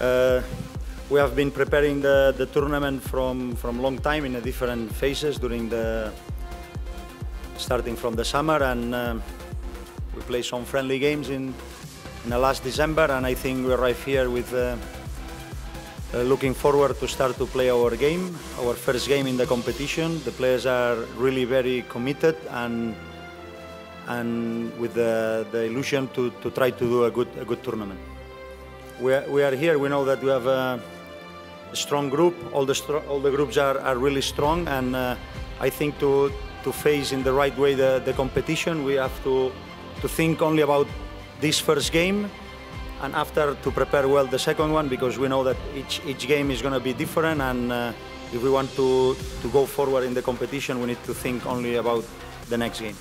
Uh, we have been preparing the, the tournament from from long time in a different phases during the starting from the summer and um, we play some friendly games in in the last December and I think we arrive here with uh, uh, looking forward to start to play our game, our first game in the competition. The players are really very committed and and with the, the illusion to, to try to do a good a good tournament. We are, we are here. We know that we have a, strong group. All the all the groups are, are really strong, and uh, I think to to face in the right way the, the competition, we have to to think only about this first game and after to prepare well the second one because we know that each, each game is going to be different and uh, if we want to, to go forward in the competition we need to think only about the next game.